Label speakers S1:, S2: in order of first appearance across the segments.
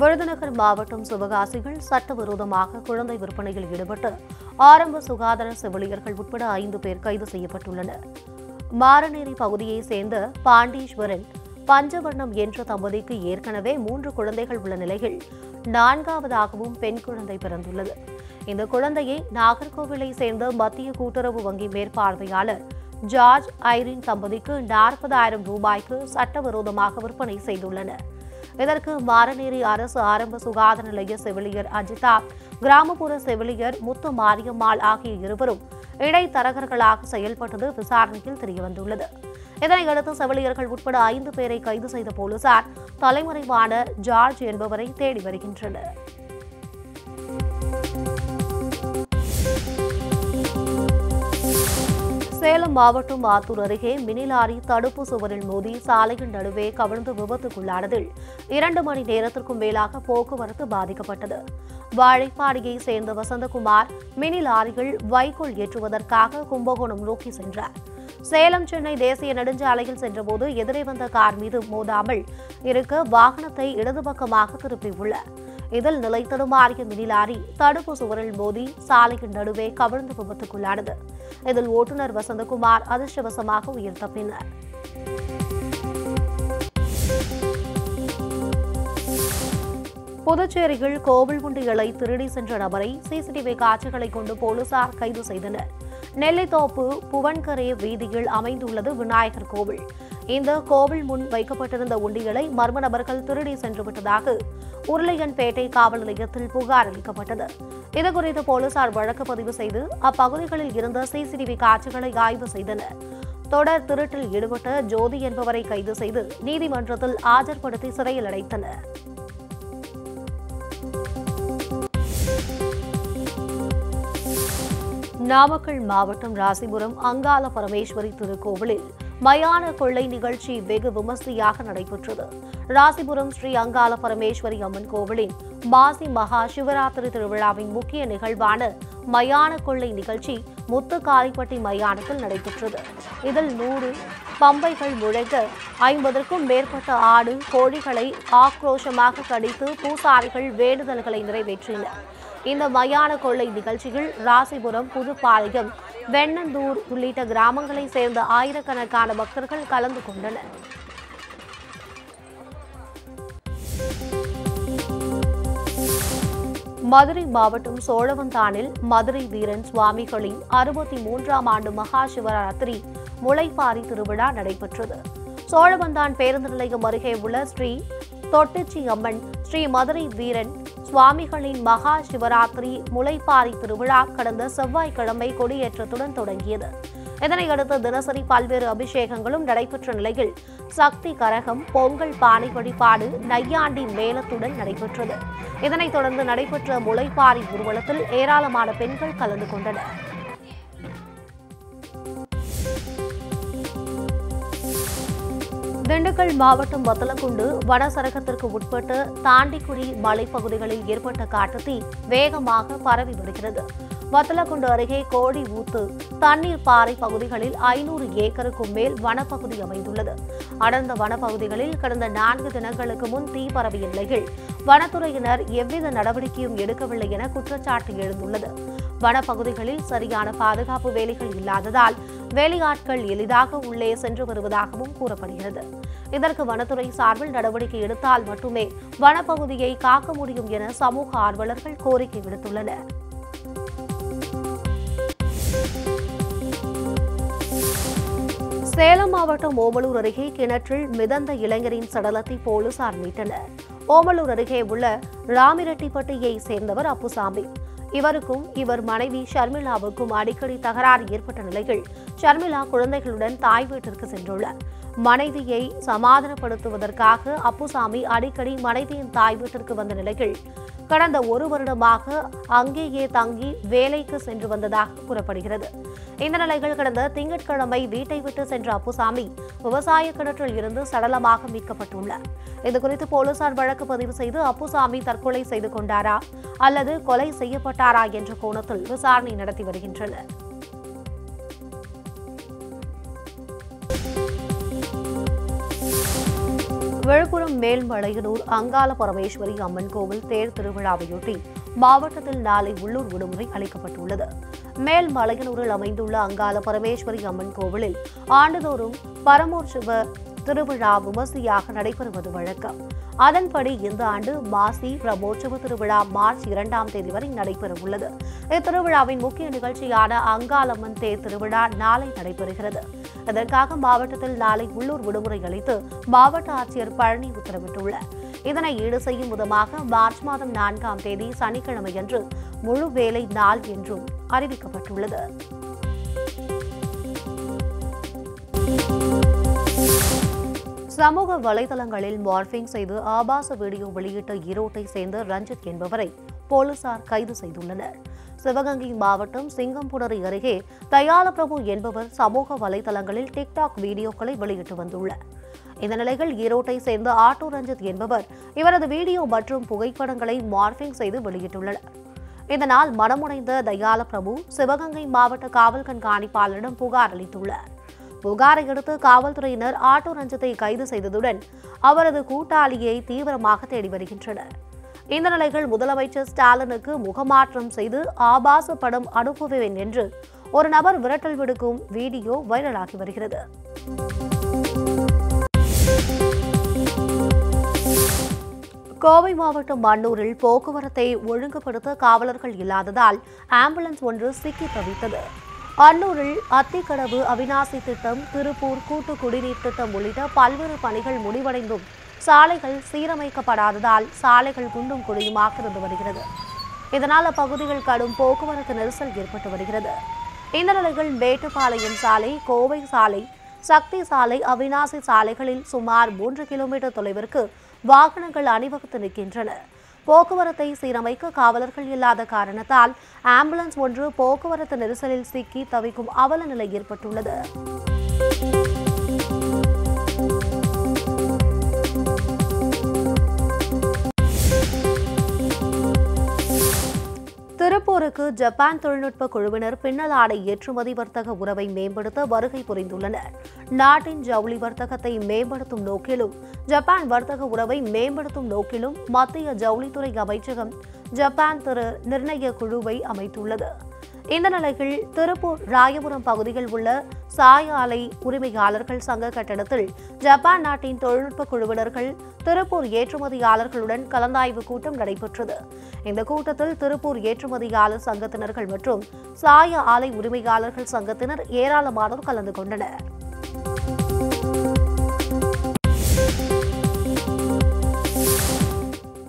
S1: விருதுநகர் மாவட்டம் சிவகாசியில் சட்டவிரோதமாக குழந்தை விற்பனையில் ஈடுபட்டு ஆரம்ப சுகாதார செவிலியர்கள் உட்பட ஐந்து பேர் கைது செய்யப்பட்டுள்ளனர். மாரநேரி பகுதியைச் சேர்ந்த பாண்டீஸ்வரன் பஞ்சவர்ணம் என்ற தம்பதிக்கு ஏற்கனவே மூன்று குழந்தைகள் உள்ள நிலையில் நான்காவதாகவும் பெண் குழந்தை பிறந்துள்ளது. இந்த குழந்தையை நாகர்கோவிலை சேர்ந்த மத்திய கூட்டுறவு வங்கி மேற்பார்வையாளர் ஜார்ஜ் ஐரின் தம்பதிக்கு நாற்பதாயிரம் ரூபாய்க்கு சட்டவிரோதமாக விற்பனை செய்துள்ளனர். இதற்கு மாரநேரி அரசு ஆரம்ப சுகாதார நிலைய செவிலியர் அஜிதா கிராமப்புற செவிலியர் முத்து மாரியம்மாள் ஆகிய இருவரும் இடைத்தரகர்களாக செயல்பட்டது விசாரணையில் தெரியவந்துள்ளது. இதனையடுத்து செவிலியர்கள் உட்பட ஐந்து பேரை கைது செய்த போலீசார் தலைமறைவான ஜார்ஜ் என்பவரை தேடி வருகின்றனர். சேலம் மாவட்டம் ஆத்தூர் அருகே மினி லாரி தடுப்பு சுவரில் மோதி சாலையின் நடுவே கவிழ்ந்து விபத்துக்குள்ளானதில் இரண்டு மணி நேரத்திற்கும் மேலாக போக்குவரத்து பாதிக்கப்பட்டது. வாழைப்பாடியை சேர்ந்த வசந்தகுமார் மினி லாரிகள் வைக்கோல் ஏற்றுவதற்காக கும்பகோணம் நோக்கி சென்றார். சேலம் சென்னை தேசிய நெடுஞ்சாலையில் சென்றபோது எதிரே வந்த கார் மீது மோதாமல் இருக்க வாகனத்தை இடது பக்கமாக திருப்பியுள்ளார். இதில் நிலை தடுமாறிய தடுப்பு சுவரில் மோதி சாலையின் நடுவே கவிழ்ந்து விபத்துக்குள்ளானது. இதில் ஓட்டுநர் வசந்தகுமார் அதிர்ஷ்டவசமாக உயிர் தப்பினார். புதுச்சேரியில் கோவில் குண்டிகளை திருடி சென்ற நபரை சிசிடிவி காட்சிகளை கொண்டு போலீசார் கைது செய்தனர். நெல்லைத்தோப்பு புவன்கரே வீதியில் அமைந்துள்ளது விநாயகர் கோவில். இந்த கோவில் முன் வைக்கப்பட்டிருந்த உண்டிகளை மர்ம நபர்கள் திருடி சென்று விட்டதாக உருளையன்பேட்டை காவல் நிலையத்தில் புகார் அளிக்கப்பட்டது. இதுகுறித்து போலீசார் வழக்கு பதிவு செய்து அப்பகுதிகளில் இருந்த சிசிடிவி காட்சிகளை ஆய்வு செய்தனர். தொடர் திருட்டில் ஈடுபட்ட ஜோதி என்பவரை கைது செய்து நீதிமன்றத்தில் ஆஜர்படுத்தி சிறையில் அடைத்தனர். நாமக்கல் மாவட்டம் ராசிபுரம் அங்காள பரமேஸ்வரி திருக்கோவிலில் மயான கொள்ளை நிகழ்ச்சி வெகு விமர்சையாக நடைபெற்றது. ராசிபுரம் ஸ்ரீ அங்காள பரமேஸ்வரி அம்மன் கோவிலின் மாசி மகா சிவராத்திரி திருவிழாவின் முக்கிய நிகழ்வான மயான கொள்ளை நிகழ்ச்சி முத்துக்காரிப்பட்டி மயானத்தில் நடைபெற்றது. இதில் நூறு பம்பைகள் முழங்க ஐம்பதற்கும் மேற்பட்ட ஆடு கோழிகளை ஆக்ரோஷமாக கடித்து பூசாரிகள் வேண்டுதல்களை நிறைவேற்றினர். இந்த மயான கொள்ளை நிகழ்ச்சியில் ராசிபுரம் புதுப்பாளையம் வெண்ணந்தூர் உள்ளிட்ட கிராமங்களைச் சேர்ந்த ஆயிரக்கணக்கான பக்தர்கள் கலந்து கொண்டனர். மதுரை மாவட்டம் சோழவந்தானில் மதுரை வீரன் சுவாமிகளின் அறுபத்தி மூன்றாம் ஆண்டு மகா சிவராத்திரி முளைப்பாரி திருவிழா நடைபெற்றது. சோழவந்தான் பேருந்து நிலையம் அருகே உள்ள ஸ்ரீ தொட்டிச்சி அம்மன் ஸ்ரீ மதுரை வீரன் சுவாமிகளின் மகா சிவராத்திரி முளைப்பாரி திருவிழா கடந்த செவ்வாய்க்கிழமை கொடியேற்றத்துடன் தொடங்கியது. இதனையடுத்து தினசரி பல்வேறு அபிஷேகங்களும் நடைபெற்ற நிலையில் சக்தி கரகம் பொங்கல் பானை வழிபாடு நையாண்டி மேளத்துடன் நடைபெற்றது. இதனைத் தொடர்ந்து நடைபெற்ற முளைப்பாரி ஊர்வலத்தில் ஏராளமான பெண்கள் கலந்து கொண்டனர். திண்டுக்கல் மாவட்டம் வத்தலக்குண்டு வனசரகத்திற்கு உட்பட்ட தாண்டிக்குடி மலைப்பகுதிகளில் ஏற்பட்ட காட்டுத்தீ வேகமாக பரவி வருகிறது. வத்தலக்குண்டு அருகே கோடி ஊத்து தண்ணீர் பாறை பகுதிகளில் ஐநூறு ஏக்கருக்கும் மேல் வனப்பகுதி அமைந்துள்ளது. அடர்ந்த வனப்பகுதிகளில் கடந்த நான்கு தினங்களுக்கு முன் தீ பரவிய நிலையில் வனத்துறையினர் எவ்வித நடவடிக்கையும் எடுக்கவில்லை என குற்றச்சாட்டு எழுந்துள்ளது. வனப்பகுதிகளில் சரியான பாதுகாப்பு வேலைகள் இல்லாததால் வேலையாட்கள் எளிதாக உள்ளே சென்று வருவதாகவும் கூறப்படுகிறது. இதற்கு வனத்துறை சார்பில் நடவடிக்கை எடுத்தால் மட்டுமே வனப்பகுதியை காக்க முடியும் என சமூக ஆர்வலர்கள் கோரிக்கை விடுத்துள்ளனர். சேலம் மாவட்டம் ஓமலூர் அருகே கிணற்றில் மிதந்த இளைஞரின் சடலத்தை போலீசார் மீட்டனர். ஓமலூர் அருகே உள்ள ராமிரெட்டிப்பட்டியை சேர்ந்தவர் அப்புசாமி. இவருக்கும் இவர் மனைவி ஷர்மிளாவுக்கும் அடிக்கடி தகராறு ஏற்பட்ட நிலையில் ஷர்மிளா குழந்தைகளுடன் தாய் வீட்டிற்கு சென்றுள்ளார். மனைவியை சமாதானப்படுத்துவதற்காக அப்புசாமி அடிக்கடி மனைவியின் தாய் வீட்டிற்கு வந்த நிலையில் கடந்த ஒரு வருடமாக அங்கேயே தங்கி வேலைக்கு சென்று வந்ததாக கூறப்படுகிறது. இந்த நிலையில் கடந்த திங்கட்கிழமை வீட்டை விட்டு சென்ற அப்புசாமி விவசாய கிணற்றில் இருந்து சடலமாக மீட்கப்பட்டுள்ளார். இதுகுறித்து போலீசார் வழக்கு பதிவு செய்து அப்புசாமி தற்கொலை செய்து கொண்டாரா அல்லது கொலை செய்யப்பட்டாரா என்ற கோணத்தில் விசாரணை நடத்தி வருகின்றனர். விழுப்புரம் மேல்மலையனூர் அங்காள பரமேஸ்வரி அம்மன் கோவில் தேர் திருவிழாவையொட்டி மாவட்டத்தில் நாளை உள்ளூர் விடுமுறை அளிக்கப்பட்டுள்ளது. மேல்மலையனூரில் அமைந்துள்ள அங்காள பரமேஸ்வரி அம்மன் கோவிலில் ஆண்டுதோறும் பரமோற்சவ திருவிழா விமர்சையாக நடைபெறுவது வழக்கம். அதன்படி இந்த ஆண்டு மாசி பிரமோற்சவ திருவிழா மார்ச் இரண்டாம் தேதி வரை நடைபெறவுள்ளது. இத்திருவிழாவின் முக்கிய நிகழ்ச்சியான அங்காளம்மன் தேர் திருவிழா நாளை நடைபெறுகிறது. இதற்காக மாவட்டத்தில் நாளை உள்ளூர் விடுமுறை அளித்து மாவட்ட ஆட்சியர் பழனி உத்தரவிட்டுள்ளார். இதனை ஈடு செய்யும் விதமாக மார்ச் மாதம் நான்காம் தேதி சனிக்கிழமையன்று முழு வேலை நாள் என்றும் அறிவிக்கப்பட்டுள்ளது. சமூக வலைதளங்களில் மார்பிங் செய்து ஆபாச வீடியோ வெளியிட்ட ஈரோட்டை சேர்ந்த ரஞ்சித் என்பவரை போலீசார் கைது செய்துள்ளனர். சிவகங்கை மாவட்டம் சிங்கம்புணரி அருகே தயாளபிரபு என்பவர் சமூக வலைதளங்களில் டிக்டாக் வீடியோக்களை வெளியிட்டு வந்துள்ளார். இந்த நிலையில் ஈரோட்டை சேர்ந்த ஆட்டோ ரஞ்சித் என்பவர் இவரது வீடியோ மற்றும் புகைப்படங்களை மார்பிங் செய்து வெளியிட்டுள்ளனர். இதனால் மனமுடைந்த தயால பிரபு சிவகங்கை மாவட்ட காவல் கண்காணிப்பாளரிடம் புகார் அளித்துள்ளார். புகாரை அடுத்து காவல்துறையினர் ஆட்டோ ரஞ்சத்தை கைது செய்ததுடன் அவரது கூட்டாளியை தீவிரமாக தேடி வருகின்றனர். இந்த நிலையில் முதலமைச்சர் ஸ்டாலினுக்கு முகமாற்றம் செய்து ஆபாச படம் அனுப்புவேன் என்று ஒரு நபர் விரட்டல் விடுக்கும் வீடியோ வைரலாகி வருகிறது. கோவை மாவட்டம் மண்ணூரில் போக்குவரத்தை ஒழுங்குபடுத்த காவலர்கள் இல்லாததால் ஆம்புலன்ஸ் ஒன்று சிக்கி தவித்தது. அன்னூரில் அத்திக்கடவு அவிநாசி திட்டம் திருப்பூர் கூட்டு குடிநீர் திட்டம் உள்ளிட்ட பல்வேறு பணிகள் முடிவடைந்தும் சாலைகள் சீரமைக்கப்படாததால் சாலைகள் குண்டும் குழியுமாக இருந்து வருகிறது. இதனால் அப்பகுதிகள் கடும் போக்குவரத்து நெரிசல் ஏற்பட்டு வருகிறது. இந்த நிலையில் மேட்டுப்பாளையம் சாலை கோவை சாலை சக்தி சாலை அவிநாசி சாலைகளில் சுமார் மூன்று கிலோமீட்டர் தொலைவிற்கு வாகனங்கள் அணிவகுத்து நிற்கின்றன. போக்குவரத்தை சீரமைக்க காவலர்கள் இல்லாத காரணத்தால் ஆம்புலன்ஸ் ஒன்று போக்குவரத்து நெரிசலில் சிக்கி தவிக்கும் அவல நிலை ஏற்பட்டுள்ளது. சிங்கப்பூருக்கு ஜப்பான் தொழில்நுட்ப குழுவினர் பின்னல் ஆடை ஏற்றுமதி வர்த்தக உறவை மேம்படுத்த வருகை புரிந்துள்ளனர். நாட்டின் ஜவுளி வர்த்தகத்தை மேம்படுத்தும் நோக்கிலும் ஜப்பான் வர்த்தக உறவை மேம்படுத்தும் நோக்கிலும் மத்திய ஜவுளித்துறை அமைச்சகம் ஜப்பான் திரு நிர்ணய குழுவை அமைத்துள்ளது. இந்த நிலையில் திருப்பூர் ராயபுரம் பகுதியில் உள்ள சாய ஆலை உரிமையாளர்கள் சங்க கட்டடத்தில் ஜப்பான் நாட்டின் தொழில்நுட்ப குழுவினர்கள் திருப்பூர் ஏற்றுமதியாளர்களுடன் கலந்தாய்வு கூட்டம் நடைபெற்றது. இந்த கூட்டத்தில் திருப்பூர் ஏற்றுமதியாளர் சங்கத்தினர்கள் மற்றும் சாய ஆலை உரிமையாளர்கள் சங்கத்தினர் ஏராளமானோர் கலந்து கொண்டனர்.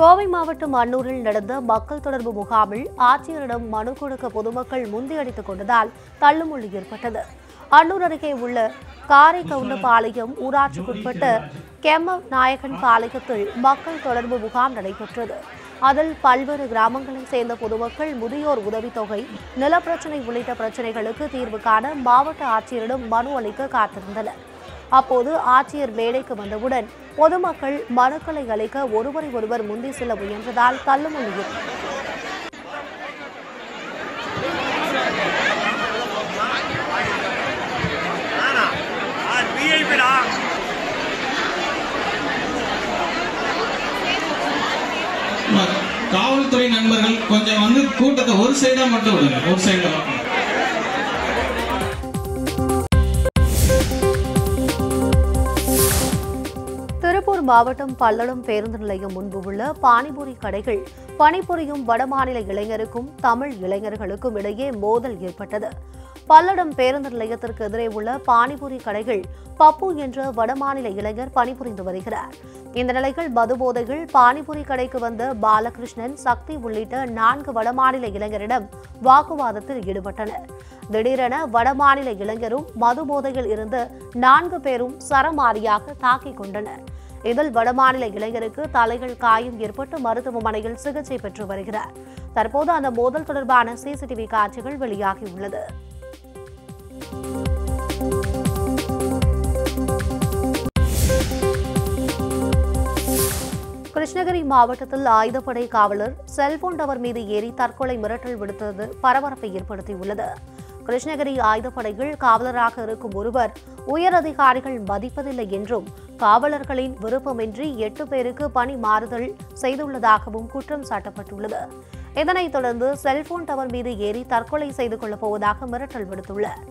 S1: கோவை மாவட்டம் அன்னூரில் நடந்த மக்கள் தொடர்பு முகாமில் ஆட்சியரிடம் மனு கொடுக்க பொதுமக்கள் முந்தியடித்துக் கொண்டதால் தள்ளுமுள்ளு ஏற்பட்டது. அன்னூர் அருகே உள்ள காரைக்கவுண்டபாளையம் ஊராட்சிக்குட்பட்ட கெம நாயகன் பாளையத்தில் மக்கள் தொடர்பு முகாம் நடைபெற்றது. அதில் பல்வேறு கிராமங்களைச் சேர்ந்த பொதுமக்கள் முதியோர் உதவித்தொகை நிலப்பிரச்சினை உள்ளிட்ட பிரச்சினைகளுக்கு தீர்வு காண மாவட்ட ஆட்சியரிடம் மனு அளிக்க காத்திருந்தனர். அப்போது ஆட்சியர் மேடைக்கு வந்தவுடன் பொதுமக்கள் மனுக்களை அளிக்க ஒருவரை ஒருவர் முந்தி செல்ல முயன்றதால் தள்ளுமுள்ளு
S2: காவல்துறை நண்பர்கள் கொஞ்சம் வந்து கூட்டத்தை ஒரு சைடா மட்டும் விடுங்க. ஒரு சைடா மட்டும்.
S1: மாவட்டம் பல்லடம் பேருந்து நிலையம் முன்பு உள்ள பானிபூரி கடைகள் பணிபுரியும் வடமாநில இளைஞருக்கும் தமிழ் இளைஞர்களுக்கும் இடையே மோதல் ஏற்பட்டது. பல்லடம் பேருந்து நிலையத்திற்கு எதிரே உள்ள பானிபூரி கடைகள் பப்பு என்ற வடமாநில இளைஞர் பணிபுரிந்து வருகிறார். இந்த நிலையில் மதுபோதைகள் பானிபூரி கடைக்கு வந்த பாலகிருஷ்ணன் சக்தி உள்ளிட்ட நான்கு வடமாநில இளைஞரிடம் வாக்குவாதத்தில் ஈடுபட்டனர். திடீரென வடமாநில இளைஞரும் மதுபோதையில் இருந்து நான்கு பேரும் சரமாரியாக தாக்கிக் கொண்டனர். இதில் வடமாநில இளைஞருக்கு தலைகள் காயம் ஏற்பட்டு மருத்துவமனையில் சிகிச்சை பெற்று வருகிறார். தற்போது அந்த மோதல் தொடர்பான சிசிடிவி காட்சிகள் வெளியாகியுள்ளது. கிருஷ்ணகிரி மாவட்டத்தில் ஆயுதப்படை காவலர் செல்போன் டவர் மீது ஏறி தற்கொலை மிரட்டல் விடுத்தது பரபரப்பை ஏற்படுத்தியுள்ளது. கிருஷ்ணகிரி ஆயுதப்படையில் காவலராக இருக்கும் ஒருவர் உயர் அதிகாரிகள் மதிப்பதில்லை என்றும் காவலர்களின் விருப்பமின்றி எட்டு பேருக்கு பணி மாறுதல் செய்துள்ளதாகவும் குற்றம் சாட்டப்பட்டுள்ளது. இதனைத் தொடர்ந்து செல்போன் டவர் மீது ஏறி தற்கொலை செய்து கொள்ளப் போவதாக மிரட்டல் விடுத்துள்ளார்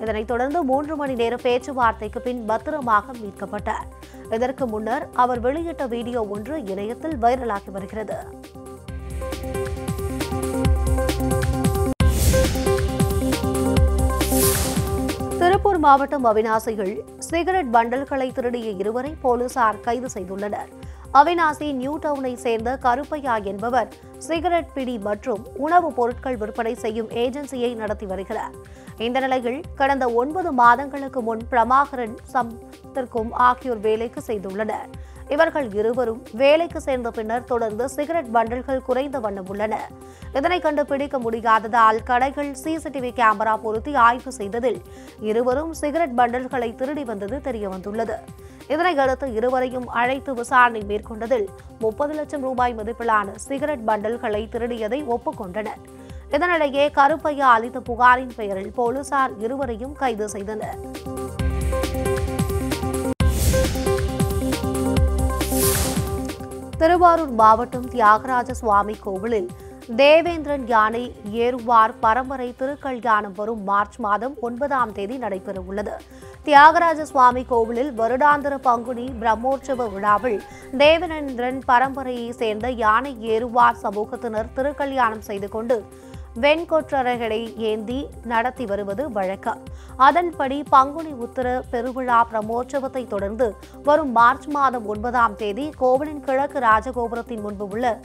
S1: இதனைத் தொடர்ந்து மூன்று மணி நேர பேச்சுவார்த்தைக்கு பின் பத்திரமாக மீட்கப்பட்டார். இதற்கு முன்னர் அவர் வெளியிட்ட வீடியோ ஒன்று இணையத்தில் வைரலாகி வருகிறது. திருப்பூர் மாவட்டம் அவினாசியில் சிகரெட் பண்டல்களை திருடிய இருவரை போலீசார் கைது செய்துள்ளனர். அவினாசி நியூ டவுனை சேர்ந்த கருப்பையா என்பவர் சிகரெட் பிடி மற்றும் உணவுப் பொருட்கள் விற்பனை செய்யும் ஏஜென்சியை நடத்தி வருகிறார். இந்த நிலையில் கடந்த ஒன்பது மாதங்களுக்கு முன் பிரமாகரன் சம்திற்கும் ஆகியோர் வேலைக்கு செய்துள்ளனர். இவர்கள் இருவரும் வேலைக்கு சேர்ந்த பின்னர் தொடர்ந்து சிகரெட் பண்டல்கள் குறைந்த வண்ணம் உள்ளன. இதனை கண்டு பிடிக்க முடியாததால் கடைகள் சிசிடிவி கேமரா பொருத்தி ஆய்வு செய்ததில் இருவரும் சிகரெட் பண்டல்களை திருடி வந்தது தெரியவந்துள்ளது. இதனையடுத்து இருவரையும் அழைத்து விசாரணை மேற்கொண்டதில் முப்பது லட்சம் ரூபாய் மதிப்பிலான சிகரெட் பண்டல்களை திருடியதை ஒப்புக்கொண்டனர். இதனிடையே கருப்பையா அளித்த புகாரின் பெயரில் போலீசார் இருவரையும் கைது செய்தனர். திருவாரூர் மாவட்டம் தியாகராஜ சுவாமி கோவிலில் தேவேந்திரன் யானை ஏறுவார் பரம்பரை திருக்கல்யாணம் வரும் மார்ச் மாதம் ஒன்பதாம் தேதி நடைபெறவுள்ளது. தியாகராஜ சுவாமி கோவிலில் வருடாந்திர பங்குனி பிரம்மோற்சவ விழாவில் தேவேந்திரன் பரம்பரையை சேர்ந்த யானை ஏறுவார் சமூகத்தினர் திருக்கல்யாணம் செய்து கொண்டு வெண்கொற்றறைகளை ஏந்தி நடத்தி வருவது வழக்கம். அதன்படி பங்குனி உத்தர பெருவிழா பிரமோற்சவத்தை தொடர்ந்து வரும் மார்ச் மாதம் ஒன்பதாம் தேதி கோவிலின் கிழக்கு ராஜகோபுரத்தின் முன்பு உள்ள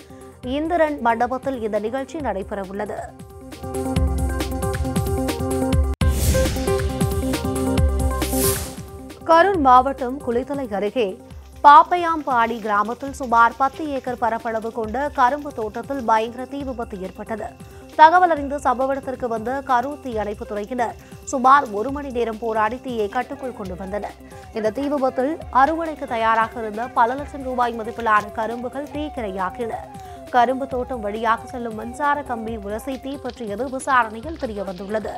S1: இந்திரன் மண்டபத்தில் இந்த நிகழ்ச்சி நடைபெறவுள்ளது. கரூர் மாவட்டம் குளித்தலை அருகே பாப்பையாம்பாடி கிராமத்தில் சுமார் பத்து ஏக்கர் பரப்பளவு கொண்ட கரும்பு தோட்டத்தில் பயங்கர தீ விபத்து ஏற்பட்டது. தகவல் அறிந்து சம்பவ இடத்திற்கு வந்த கரூர் தீயணைப்பு துறையினர் சுமார் ஒரு மணி நேரம் போராடி தீயை கட்டுக்குள் கொண்டு வந்தனர். இந்த தீ விபத்தில் அறுவடைக்கு தயாராக இருந்த பல லட்சம் ரூபாய் மதிப்பிலான கரும்புகள் தீக்கிரையாகின. கரும்பு தோட்டம் வழியாக செல்லும் மின்சார கம்பி உரசை தீப்பற்றியது விசாரணையில் தெரியவந்துள்ளது.